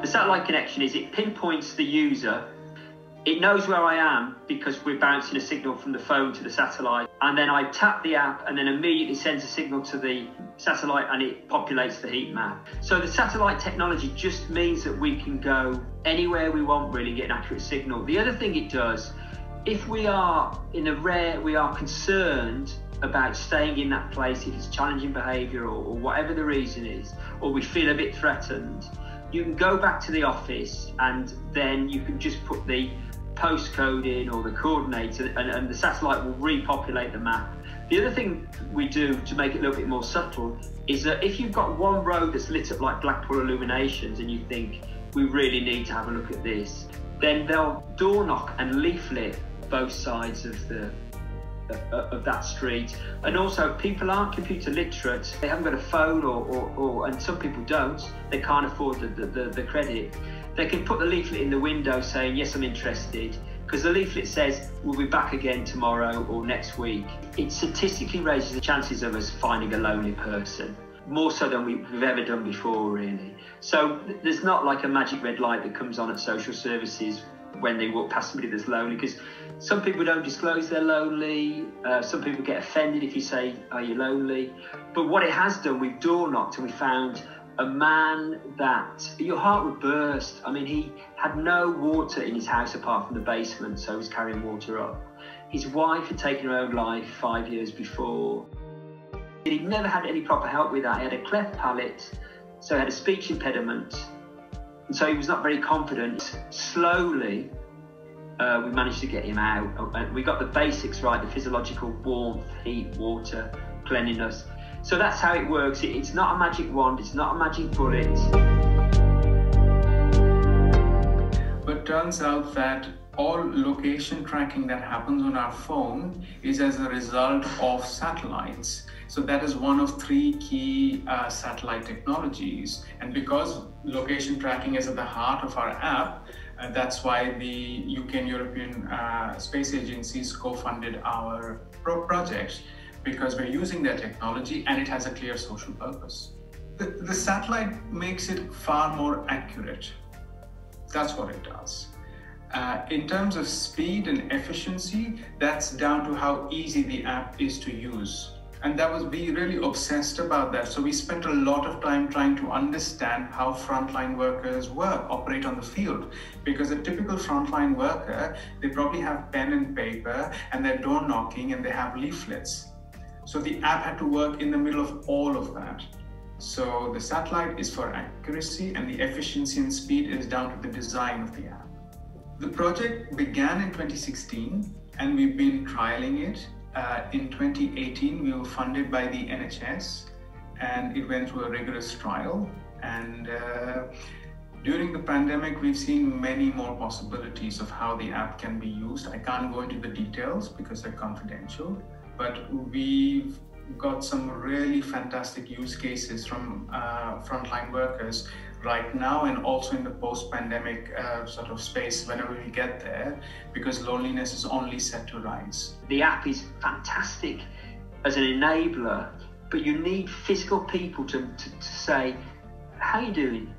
The satellite connection is it pinpoints the user. It knows where I am because we're bouncing a signal from the phone to the satellite. And then I tap the app and then immediately sends a signal to the satellite and it populates the heat map. So the satellite technology just means that we can go anywhere we want, really get an accurate signal. The other thing it does, if we are in a rare, we are concerned about staying in that place if it's challenging behaviour or, or whatever the reason is, or we feel a bit threatened, you can go back to the office and then you can just put the postcode in or the coordinates and, and, the satellite will repopulate the map. The other thing we do to make it a little bit more subtle is that if you've got one road that's lit up like Blackpool illuminations and you think we really need to have a look at this, then they'll door knock and leaflet both sides of the of that street. And also, people aren't computer literate. They haven't got a phone, or, or, or and some people don't. They can't afford the, the, the, credit. They can put the leaflet in the window saying, Yes, I'm interested. Because the leaflet says, We'll be back again tomorrow or next week. It statistically raises the chances of us finding a lonely person more so than we've ever done before, really. So there's not like a magic red light that comes on at social services when they walk past somebody that's lonely because some people don't disclose they're lonely. Uh, some people get offended if you say, Are you lonely? But what it has done, we've door knocked and we found a man that your heart would burst. I mean, he had no water in his house apart from the basement, so he was carrying water up. His wife had taken her own life five years before. He'd never had any proper help with that. He had a cleft palate, so he had a speech impediment so he was not very confident. Slowly, uh, we managed to get him out. And we got the basics right the physiological warmth, heat, water, cleanliness. So that's how it works. It's not a magic wand, it's not a magic bullet. But turns out that all location tracking that happens on our phone is as a result of satellites. So that is one of three key uh, satellite technologies. And because location tracking is at the heart of our app, uh, that's why the UK and European uh, space agencies co-funded our pro- project because we're using their technology and it has a clear social purpose. The, the satellite makes it far more accurate. That's what it does. Uh, in terms of speed and efficiency, that's down to how easy the app is to use. And that was we really obsessed about that. So we spent a lot of time trying to understand how frontline workers work operate on the field. Because a typical frontline worker they probably have pen and paper and they're door knocking and they have leaflets. So the app had to work in the middle of all of that. So the satellite is for accuracy and the efficiency and speed is down to the design of the app the project began in 2016 and we've been trialing it uh, in 2018, we were funded by the NHS and it went through a rigorous trial. And uh, during the pandemic, we've seen many more possibilities of how the app can be used. I can't go into the details because they're confidential, but we've got some really fantastic use cases from uh, frontline workers right now and also in the post-pandemic uh, sort of space whenever we get there because loneliness is only set to rise. The app is fantastic as an enabler but you need physical people to, to, to say how you doing